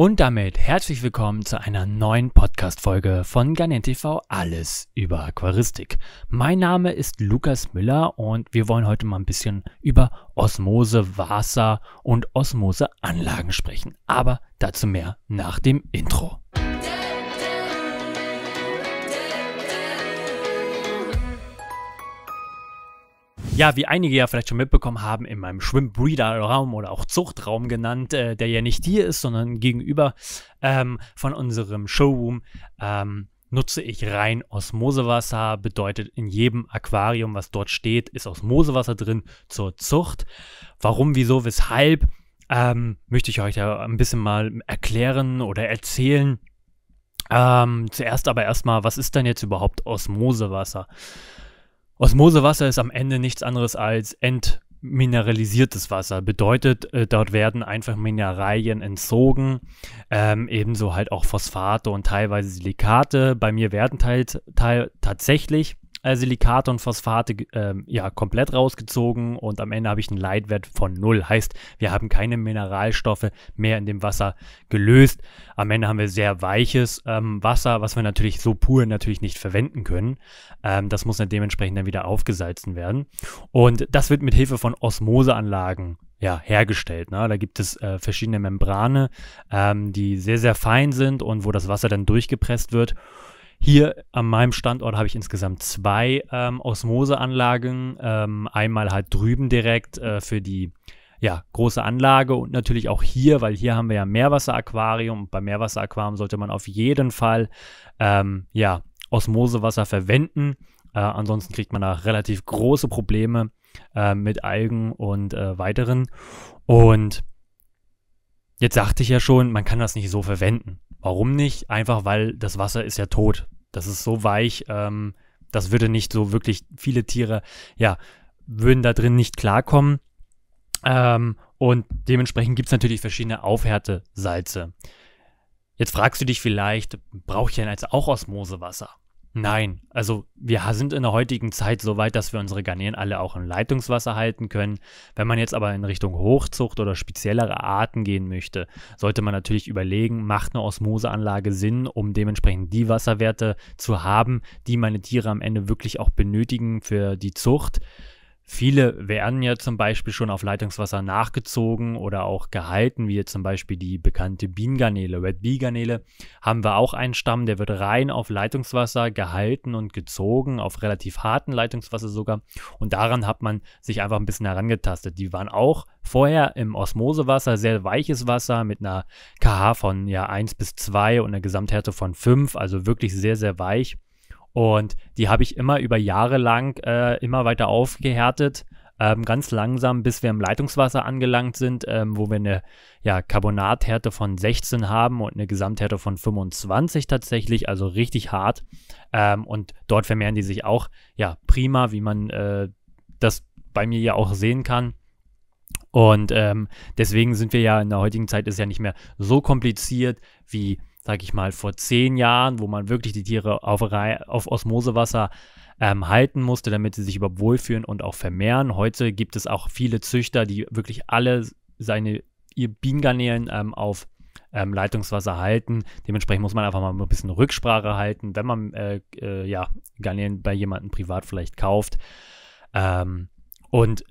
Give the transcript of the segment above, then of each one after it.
Und damit herzlich willkommen zu einer neuen Podcast-Folge von Garnet TV Alles über Aquaristik. Mein Name ist Lukas Müller und wir wollen heute mal ein bisschen über Osmose, Wasser und Osmoseanlagen sprechen. Aber dazu mehr nach dem Intro. Ja, wie einige ja vielleicht schon mitbekommen haben, in meinem Schwimmbreeder-Raum oder auch Zuchtraum genannt, äh, der ja nicht hier ist, sondern gegenüber ähm, von unserem Showroom, ähm, nutze ich rein Osmosewasser. Bedeutet, in jedem Aquarium, was dort steht, ist Osmosewasser drin zur Zucht. Warum, wieso, weshalb, ähm, möchte ich euch ja ein bisschen mal erklären oder erzählen. Ähm, zuerst aber erstmal, was ist denn jetzt überhaupt Osmosewasser? Osmosewasser ist am Ende nichts anderes als entmineralisiertes Wasser. Bedeutet, äh, dort werden einfach Mineralien entzogen, ähm, ebenso halt auch Phosphate und teilweise Silikate. Bei mir werden teils, teil, tatsächlich äh, Silikate und Phosphate äh, ja komplett rausgezogen und am Ende habe ich einen Leitwert von 0. Heißt, wir haben keine Mineralstoffe mehr in dem Wasser gelöst. Am Ende haben wir sehr weiches ähm, Wasser, was wir natürlich so pur natürlich nicht verwenden können. Ähm, das muss dann dementsprechend dann wieder aufgesalzen werden. Und das wird mit Hilfe von Osmoseanlagen ja, hergestellt. Ne? Da gibt es äh, verschiedene Membrane, ähm, die sehr, sehr fein sind und wo das Wasser dann durchgepresst wird. Hier an meinem Standort habe ich insgesamt zwei ähm, Osmoseanlagen. Ähm, einmal halt drüben direkt äh, für die ja, große Anlage und natürlich auch hier, weil hier haben wir ja Meerwasseraquarium. Beim Meerwasseraquarium sollte man auf jeden Fall ähm, ja, Osmosewasser verwenden. Äh, ansonsten kriegt man da relativ große Probleme äh, mit Algen und äh, weiteren. Und jetzt sagte ich ja schon, man kann das nicht so verwenden. Warum nicht? Einfach weil das Wasser ist ja tot. Das ist so weich, ähm, das würde nicht so wirklich viele Tiere, ja, würden da drin nicht klarkommen. Ähm, und dementsprechend gibt es natürlich verschiedene Aufhärtesalze. Jetzt fragst du dich vielleicht, brauche ich denn jetzt auch Osmosewasser? Nein, also wir sind in der heutigen Zeit so weit, dass wir unsere Garnelen alle auch in Leitungswasser halten können. Wenn man jetzt aber in Richtung Hochzucht oder speziellere Arten gehen möchte, sollte man natürlich überlegen, macht eine Osmoseanlage Sinn, um dementsprechend die Wasserwerte zu haben, die meine Tiere am Ende wirklich auch benötigen für die Zucht. Viele werden ja zum Beispiel schon auf Leitungswasser nachgezogen oder auch gehalten, wie jetzt zum Beispiel die bekannte Bienengarnele, Red Bee Garnele. Haben wir auch einen Stamm, der wird rein auf Leitungswasser gehalten und gezogen, auf relativ harten Leitungswasser sogar. Und daran hat man sich einfach ein bisschen herangetastet. Die waren auch vorher im Osmosewasser, sehr weiches Wasser mit einer KH von ja 1 bis 2 und einer Gesamthärte von 5, also wirklich sehr, sehr weich. Und die habe ich immer über Jahre lang äh, immer weiter aufgehärtet. Ähm, ganz langsam, bis wir im Leitungswasser angelangt sind, ähm, wo wir eine ja, Carbonathärte von 16 haben und eine Gesamthärte von 25 tatsächlich, also richtig hart. Ähm, und dort vermehren die sich auch ja prima, wie man äh, das bei mir ja auch sehen kann. Und ähm, deswegen sind wir ja in der heutigen Zeit ist ja nicht mehr so kompliziert wie sag ich mal, vor zehn Jahren, wo man wirklich die Tiere auf, auf Osmosewasser ähm, halten musste, damit sie sich überhaupt wohlfühlen und auch vermehren. Heute gibt es auch viele Züchter, die wirklich alle seine Bienengarnelen ähm, auf ähm, Leitungswasser halten. Dementsprechend muss man einfach mal ein bisschen Rücksprache halten, wenn man äh, äh, ja, Garnelen bei jemandem privat vielleicht kauft. Ähm, und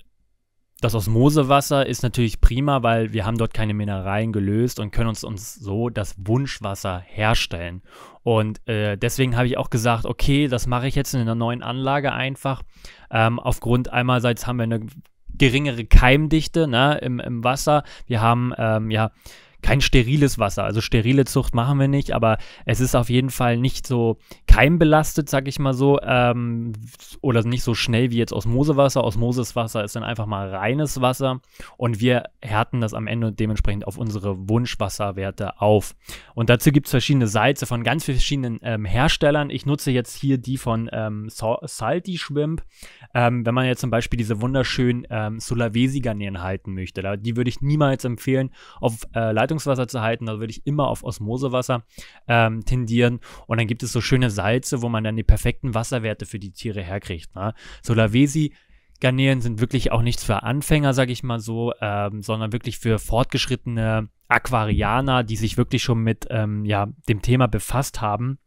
das Osmosewasser ist natürlich prima, weil wir haben dort keine Mineralien gelöst und können uns, uns so das Wunschwasser herstellen. Und äh, deswegen habe ich auch gesagt, okay, das mache ich jetzt in einer neuen Anlage einfach. Ähm, aufgrund einerseits haben wir eine geringere Keimdichte ne, im, im Wasser. Wir haben ähm, ja kein steriles Wasser. Also sterile Zucht machen wir nicht, aber es ist auf jeden Fall nicht so keimbelastet, sag ich mal so, ähm, oder nicht so schnell wie jetzt Osmosewasser. Osmoseswasser ist dann einfach mal reines Wasser und wir härten das am Ende dementsprechend auf unsere Wunschwasserwerte auf. Und dazu gibt es verschiedene Salze von ganz verschiedenen ähm, Herstellern. Ich nutze jetzt hier die von ähm, Salty Shrimp. Ähm, wenn man jetzt zum Beispiel diese wunderschönen ähm, Sulawesi-Garnelen halten möchte, die würde ich niemals empfehlen, auf äh, Leitungswasser zu halten. Da würde ich immer auf Osmosewasser ähm, tendieren. Und dann gibt es so schöne Salze, wo man dann die perfekten Wasserwerte für die Tiere herkriegt. Ne? Solavesi Garnelen sind wirklich auch nichts für Anfänger, sag ich mal so, ähm, sondern wirklich für fortgeschrittene Aquarianer, die sich wirklich schon mit ähm, ja, dem Thema befasst haben.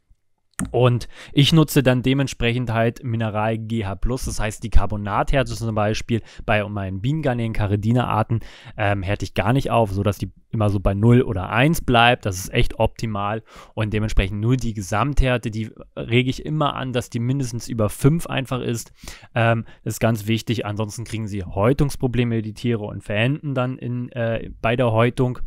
Und ich nutze dann dementsprechend halt Mineral GH+, das heißt die Carbonathärte zum Beispiel bei meinen Bienengarnelen, Caridina-Arten ähm, härte ich gar nicht auf, sodass die immer so bei 0 oder 1 bleibt. Das ist echt optimal und dementsprechend nur die Gesamthärte, die rege ich immer an, dass die mindestens über 5 einfach ist. Ähm, ist ganz wichtig, ansonsten kriegen sie Häutungsprobleme, die Tiere und verenden dann in, äh, bei der Häutung.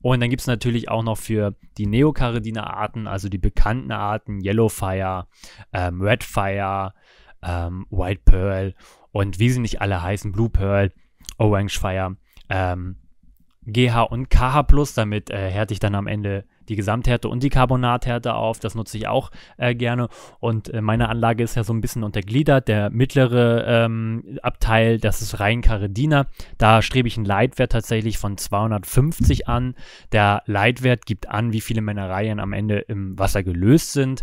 Und dann gibt es natürlich auch noch für die Neocaridina-Arten, also die bekannten Arten, Yellow Fire, ähm, Red Fire, ähm, White Pearl und wie sie nicht alle heißen, Blue Pearl, Orange Fire, ähm, GH und KH Plus, damit äh, härte ich dann am Ende die Gesamthärte und die Carbonathärte auf. Das nutze ich auch äh, gerne. Und äh, meine Anlage ist ja so ein bisschen untergliedert. Der mittlere ähm, Abteil, das ist rein Caridina. Da strebe ich einen Leitwert tatsächlich von 250 an. Der Leitwert gibt an, wie viele Mineralien am Ende im Wasser gelöst sind.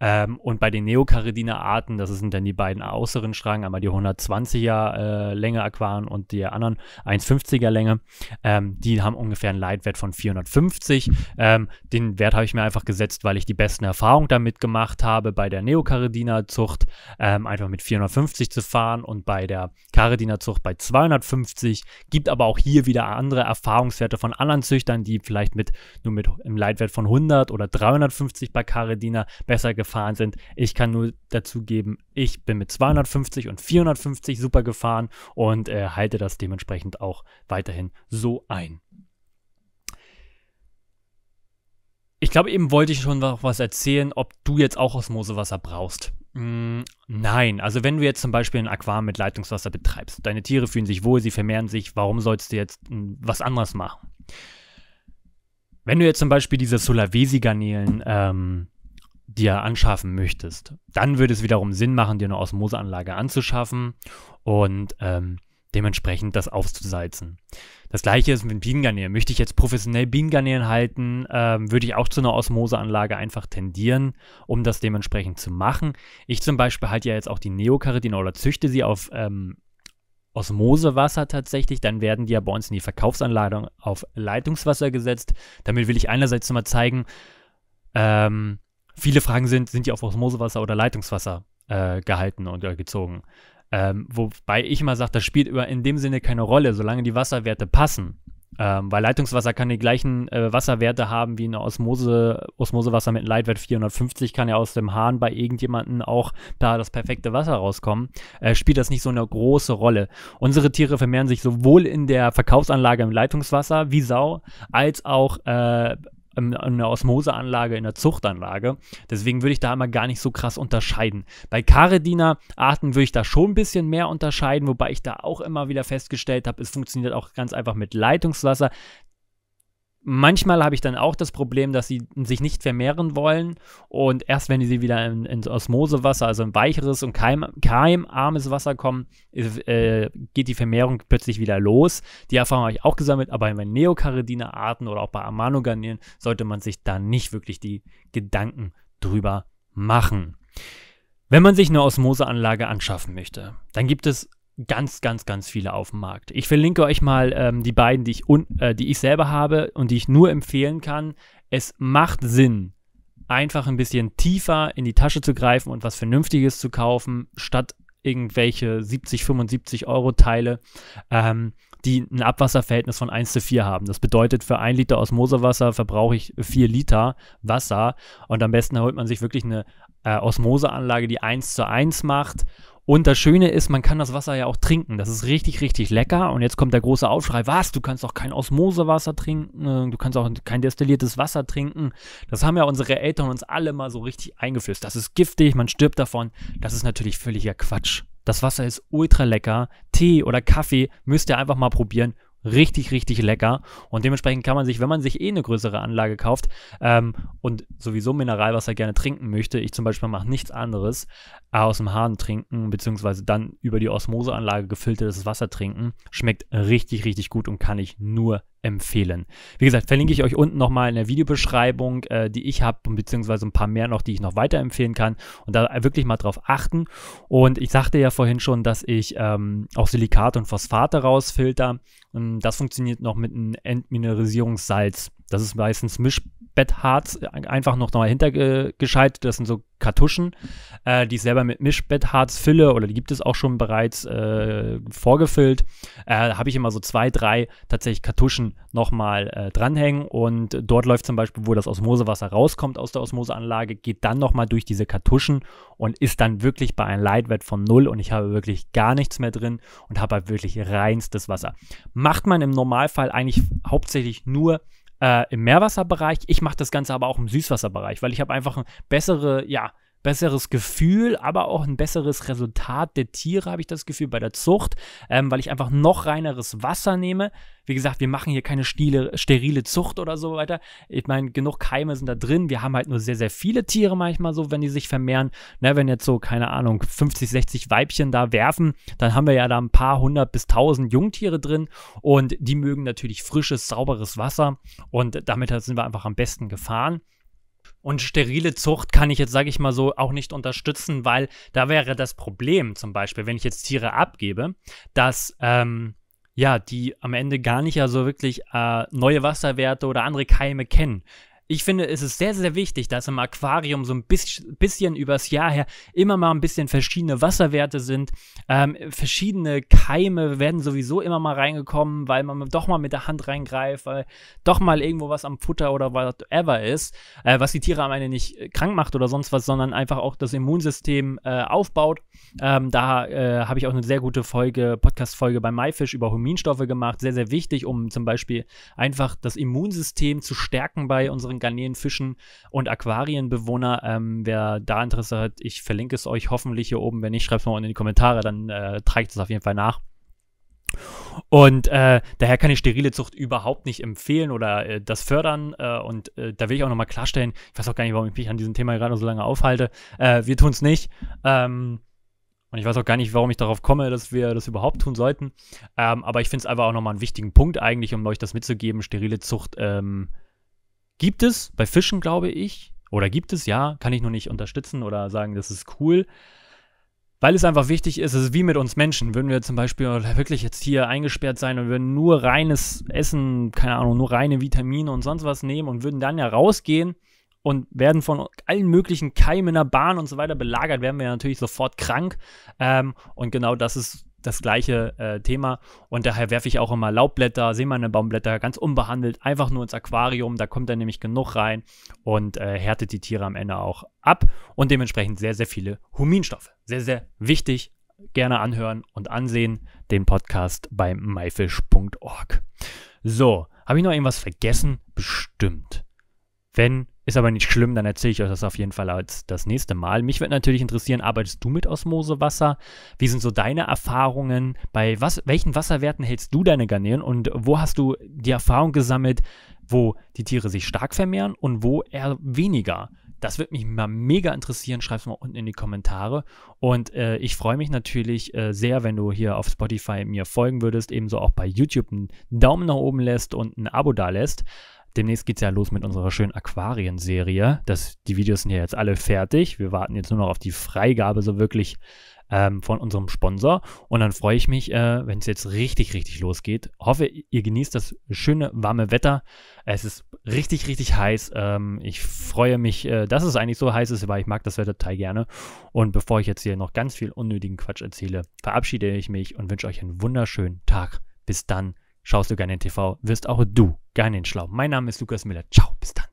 Ähm, und bei den Neocaridina-Arten, das sind dann die beiden äußeren Schranken, einmal die 120er äh, Länge Aquaren und die anderen 150er Länge, ähm, die haben ungefähr einen Leitwert von 450. Ähm, den Wert habe ich mir einfach gesetzt, weil ich die besten Erfahrungen damit gemacht habe, bei der Neocaridina-Zucht ähm, einfach mit 450 zu fahren und bei der Caridina-Zucht bei 250. Gibt aber auch hier wieder andere Erfahrungswerte von anderen Züchtern, die vielleicht mit nur mit einem Leitwert von 100 oder 350 bei Caridina besser gefahren gefahren sind. Ich kann nur dazu geben, ich bin mit 250 und 450 super gefahren und äh, halte das dementsprechend auch weiterhin so ein. Ich glaube, eben wollte ich schon noch was erzählen, ob du jetzt auch Osmosewasser brauchst. Mm, nein, also wenn du jetzt zum Beispiel ein Aquarium mit Leitungswasser betreibst, deine Tiere fühlen sich wohl, sie vermehren sich, warum sollst du jetzt mm, was anderes machen? Wenn du jetzt zum Beispiel diese Solavesi-Garnelen ähm, dir anschaffen möchtest, dann würde es wiederum Sinn machen, dir eine Osmoseanlage anzuschaffen und ähm, dementsprechend das aufzusalzen. Das gleiche ist mit Bienengarnelen. Möchte ich jetzt professionell Bienengarnelen halten, ähm, würde ich auch zu einer Osmoseanlage einfach tendieren, um das dementsprechend zu machen. Ich zum Beispiel halte ja jetzt auch die Neocaridina oder züchte sie auf ähm, Osmosewasser tatsächlich, dann werden die ja bei uns in die Verkaufsanlage auf Leitungswasser gesetzt. Damit will ich einerseits mal zeigen, ähm, Viele Fragen sind, sind die auf Osmosewasser oder Leitungswasser äh, gehalten oder äh, gezogen? Ähm, wobei ich immer sage, das spielt in dem Sinne keine Rolle, solange die Wasserwerte passen. Ähm, weil Leitungswasser kann die gleichen äh, Wasserwerte haben wie eine Osmose, Osmosewasser mit einem Leitwert 450, kann ja aus dem Hahn bei irgendjemandem auch da das perfekte Wasser rauskommen. Äh, spielt das nicht so eine große Rolle. Unsere Tiere vermehren sich sowohl in der Verkaufsanlage im Leitungswasser wie Sau, als auch äh, eine Osmoseanlage, in der Zuchtanlage. Deswegen würde ich da immer gar nicht so krass unterscheiden. Bei Caredina-Arten würde ich da schon ein bisschen mehr unterscheiden, wobei ich da auch immer wieder festgestellt habe, es funktioniert auch ganz einfach mit Leitungswasser. Manchmal habe ich dann auch das Problem, dass sie sich nicht vermehren wollen und erst wenn sie wieder in, ins Osmosewasser, also ein weicheres und keim, keimarmes Wasser kommen, äh, geht die Vermehrung plötzlich wieder los. Die Erfahrung habe ich auch gesammelt, aber bei Neocaridina-Arten oder auch bei Amanogarnelen sollte man sich da nicht wirklich die Gedanken drüber machen. Wenn man sich eine Osmoseanlage anschaffen möchte, dann gibt es ganz, ganz, ganz viele auf dem Markt. Ich verlinke euch mal ähm, die beiden, die ich, äh, die ich selber habe und die ich nur empfehlen kann. Es macht Sinn, einfach ein bisschen tiefer in die Tasche zu greifen und was Vernünftiges zu kaufen, statt irgendwelche 70, 75 Euro Teile, ähm, die ein Abwasserverhältnis von 1 zu 4 haben. Das bedeutet, für ein Liter Osmosewasser verbrauche ich 4 Liter Wasser und am besten holt man sich wirklich eine äh, Osmoseanlage, die 1 zu 1 macht und das Schöne ist, man kann das Wasser ja auch trinken. Das ist richtig, richtig lecker. Und jetzt kommt der große Aufschrei. Was? Du kannst auch kein Osmosewasser trinken. Du kannst auch kein destilliertes Wasser trinken. Das haben ja unsere Eltern uns alle mal so richtig eingeflößt. Das ist giftig, man stirbt davon. Das ist natürlich völliger Quatsch. Das Wasser ist ultra lecker. Tee oder Kaffee müsst ihr einfach mal probieren richtig, richtig lecker. Und dementsprechend kann man sich, wenn man sich eh eine größere Anlage kauft ähm, und sowieso Mineralwasser gerne trinken möchte, ich zum Beispiel mache nichts anderes, aus dem Hahn trinken, beziehungsweise dann über die Osmoseanlage gefiltertes Wasser trinken, schmeckt richtig, richtig gut und kann ich nur empfehlen. Wie gesagt, verlinke ich euch unten nochmal in der Videobeschreibung, äh, die ich habe, beziehungsweise ein paar mehr noch, die ich noch weiterempfehlen kann. Und da wirklich mal drauf achten. Und ich sagte ja vorhin schon, dass ich ähm, auch Silikate und Phosphate rausfilter. Und das funktioniert noch mit einem Entmineralisierungssalz. Das ist meistens Mischbettharz, einfach noch mal hintergeschaltet. Das sind so Kartuschen, äh, die ich selber mit Mischbettharz fülle oder die gibt es auch schon bereits äh, vorgefüllt. Äh, da habe ich immer so zwei, drei tatsächlich Kartuschen nochmal äh, dranhängen und dort läuft zum Beispiel, wo das Osmosewasser rauskommt aus der Osmoseanlage, geht dann nochmal durch diese Kartuschen und ist dann wirklich bei einem Leitwert von null und ich habe wirklich gar nichts mehr drin und habe halt wirklich reinstes Wasser. Macht man im Normalfall eigentlich hauptsächlich nur äh, im Meerwasserbereich. Ich mache das Ganze aber auch im Süßwasserbereich, weil ich habe einfach ein bessere, ja, besseres Gefühl, aber auch ein besseres Resultat der Tiere, habe ich das Gefühl, bei der Zucht, ähm, weil ich einfach noch reineres Wasser nehme. Wie gesagt, wir machen hier keine stile, sterile Zucht oder so weiter. Ich meine, genug Keime sind da drin. Wir haben halt nur sehr, sehr viele Tiere manchmal so, wenn die sich vermehren. Ne, wenn jetzt so, keine Ahnung, 50, 60 Weibchen da werfen, dann haben wir ja da ein paar hundert bis tausend Jungtiere drin und die mögen natürlich frisches, sauberes Wasser und damit sind wir einfach am besten gefahren. Und sterile Zucht kann ich jetzt, sage ich mal so, auch nicht unterstützen, weil da wäre das Problem zum Beispiel, wenn ich jetzt Tiere abgebe, dass ähm, ja, die am Ende gar nicht ja so wirklich äh, neue Wasserwerte oder andere Keime kennen ich finde, es ist sehr, sehr wichtig, dass im Aquarium so ein bisschen, übers Jahr her immer mal ein bisschen verschiedene Wasserwerte sind. Ähm, verschiedene Keime werden sowieso immer mal reingekommen, weil man doch mal mit der Hand reingreift, weil doch mal irgendwo was am Futter oder whatever ist, äh, was die Tiere am Ende nicht krank macht oder sonst was, sondern einfach auch das Immunsystem äh, aufbaut. Ähm, da äh, habe ich auch eine sehr gute Folge, Podcast-Folge bei MyFish über Huminstoffe gemacht. Sehr, sehr wichtig, um zum Beispiel einfach das Immunsystem zu stärken bei unseren anderen Garnelen, Fischen und Aquarienbewohner. Ähm, wer da Interesse hat, ich verlinke es euch hoffentlich hier oben. Wenn nicht, schreibt es mal in die Kommentare, dann äh, trage ich das auf jeden Fall nach. Und äh, daher kann ich sterile Zucht überhaupt nicht empfehlen oder äh, das fördern. Äh, und äh, da will ich auch nochmal klarstellen, ich weiß auch gar nicht, warum ich mich an diesem Thema gerade so lange aufhalte. Äh, wir tun es nicht. Ähm, und ich weiß auch gar nicht, warum ich darauf komme, dass wir das überhaupt tun sollten. Ähm, aber ich finde es einfach auch nochmal einen wichtigen Punkt eigentlich, um euch das mitzugeben. Sterile Zucht ähm, Gibt es bei Fischen, glaube ich, oder gibt es, ja, kann ich nur nicht unterstützen oder sagen, das ist cool. Weil es einfach wichtig ist, es ist wie mit uns Menschen. Würden wir zum Beispiel wirklich jetzt hier eingesperrt sein und würden nur reines Essen, keine Ahnung, nur reine Vitamine und sonst was nehmen und würden dann ja rausgehen und werden von allen möglichen Keimen in der Bahn und so weiter belagert, werden wir ja natürlich sofort krank. Ähm, und genau das ist das gleiche äh, Thema. Und daher werfe ich auch immer Laubblätter, Seemannebaumblätter ganz unbehandelt einfach nur ins Aquarium. Da kommt dann nämlich genug rein und äh, härtet die Tiere am Ende auch ab. Und dementsprechend sehr, sehr viele Huminstoffe. Sehr, sehr wichtig. Gerne anhören und ansehen den Podcast bei myfish.org. So, habe ich noch irgendwas vergessen? Bestimmt. Wenn ist aber nicht schlimm, dann erzähle ich euch das auf jeden Fall als das nächste Mal. Mich würde natürlich interessieren, arbeitest du mit Osmosewasser? Wie sind so deine Erfahrungen? Bei was, welchen Wasserwerten hältst du deine Garnelen und wo hast du die Erfahrung gesammelt, wo die Tiere sich stark vermehren und wo eher weniger? Das würde mich mal mega interessieren. Schreib es mal unten in die Kommentare. Und äh, ich freue mich natürlich äh, sehr, wenn du hier auf Spotify mir folgen würdest, ebenso auch bei YouTube einen Daumen nach oben lässt und ein Abo da lässt demnächst geht es ja los mit unserer schönen Aquarienserie. Die Videos sind ja jetzt alle fertig. Wir warten jetzt nur noch auf die Freigabe so wirklich ähm, von unserem Sponsor. Und dann freue ich mich, äh, wenn es jetzt richtig, richtig losgeht. Hoffe, ihr genießt das schöne, warme Wetter. Es ist richtig, richtig heiß. Ähm, ich freue mich, äh, dass es eigentlich so heiß ist, weil ich mag das Wetter total gerne. Und bevor ich jetzt hier noch ganz viel unnötigen Quatsch erzähle, verabschiede ich mich und wünsche euch einen wunderschönen Tag. Bis dann. Schaust du gerne TV, wirst auch du gerne schlau. Mein Name ist Lukas Miller. Ciao, bis dann.